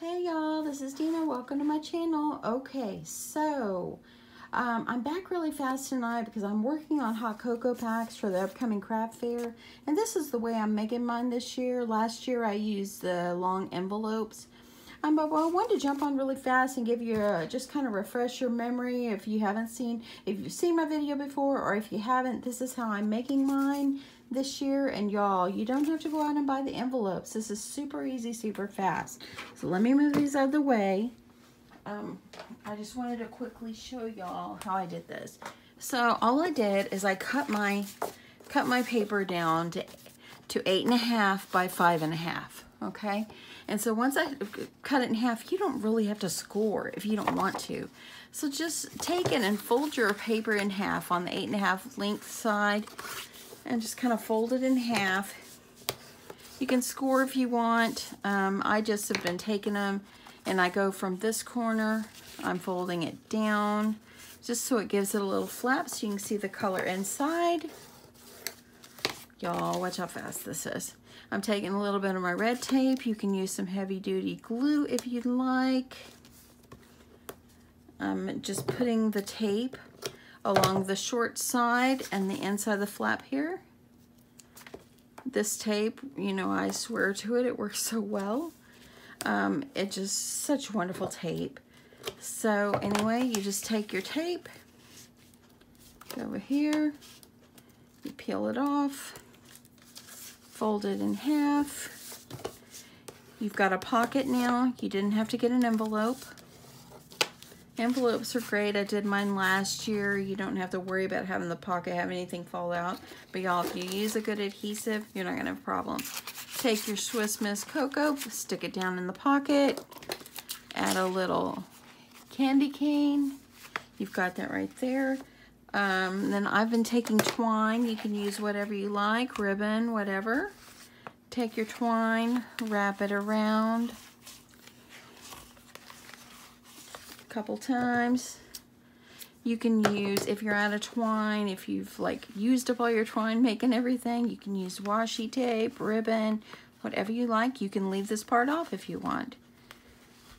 Hey y'all, this is Deanna. Welcome to my channel. Okay, so um, I'm back really fast tonight because I'm working on hot cocoa packs for the upcoming craft fair. And this is the way I'm making mine this year. Last year I used the long envelopes. Um, but I wanted to jump on really fast and give you a, just kind of refresh your memory if you haven't seen, if you've seen my video before or if you haven't, this is how I'm making mine this year. And y'all, you don't have to go out and buy the envelopes. This is super easy, super fast. So let me move these out of the way. Um, I just wanted to quickly show y'all how I did this. So all I did is I cut my cut my paper down to to eight and a half by five and a half. Okay, and so once I cut it in half, you don't really have to score if you don't want to. So just take it and fold your paper in half on the eight and a half length side and just kind of fold it in half. You can score if you want. Um, I just have been taking them and I go from this corner, I'm folding it down just so it gives it a little flap so you can see the color inside. Y'all, watch how fast this is. I'm taking a little bit of my red tape. You can use some heavy duty glue if you'd like. I'm just putting the tape along the short side and the inside of the flap here. This tape, you know, I swear to it, it works so well. Um, it just such wonderful tape. So anyway, you just take your tape, go over here, you peel it off, fold it in half. You've got a pocket now. You didn't have to get an envelope. Envelopes are great. I did mine last year. You don't have to worry about having the pocket have anything fall out. But y'all, if you use a good adhesive, you're not gonna have a problem. Take your Swiss Miss Cocoa, stick it down in the pocket, add a little candy cane. You've got that right there. Um, then I've been taking twine. You can use whatever you like, ribbon, whatever. Take your twine, wrap it around a couple times. You can use, if you're out of twine, if you've like used up all your twine making everything, you can use washi tape, ribbon, whatever you like. You can leave this part off if you want.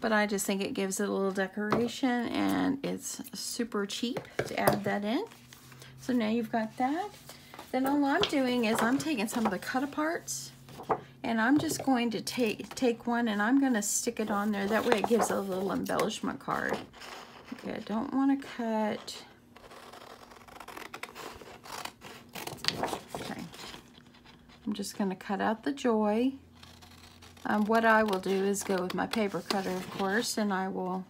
But I just think it gives it a little decoration and it's super cheap to add that in. So now you've got that. Then all I'm doing is I'm taking some of the cut aparts and I'm just going to take take one and I'm going to stick it on there. That way it gives a little embellishment card. Okay, I don't want to cut. Okay. I'm just going to cut out the joy. Um, what I will do is go with my paper cutter, of course, and I will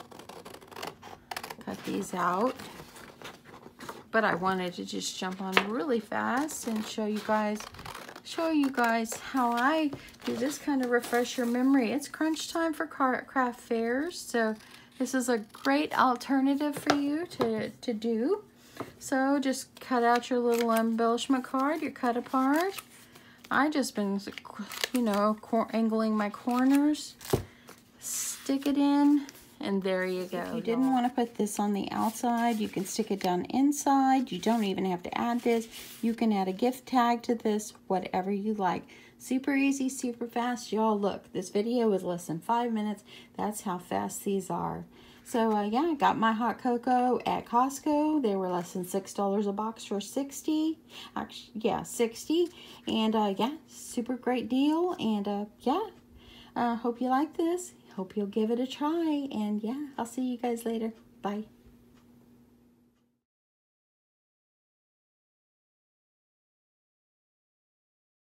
cut these out. But I wanted to just jump on really fast and show you guys show you guys how I do this kind of refresh your memory. It's crunch time for craft fairs, so this is a great alternative for you to, to do. So just cut out your little embellishment card, your cut apart. I just been, you know, angling my corners. Stick it in, and there you go. If you didn't want to put this on the outside, you can stick it down inside. You don't even have to add this. You can add a gift tag to this, whatever you like. Super easy, super fast. Y'all, look, this video was less than five minutes. That's how fast these are. So, uh, yeah, I got my hot cocoa at Costco. They were less than $6 a box for 60 Actually, yeah, 60 And, uh, yeah, super great deal. And, uh, yeah, uh, hope you like this. Hope you'll give it a try. And, yeah, I'll see you guys later. Bye.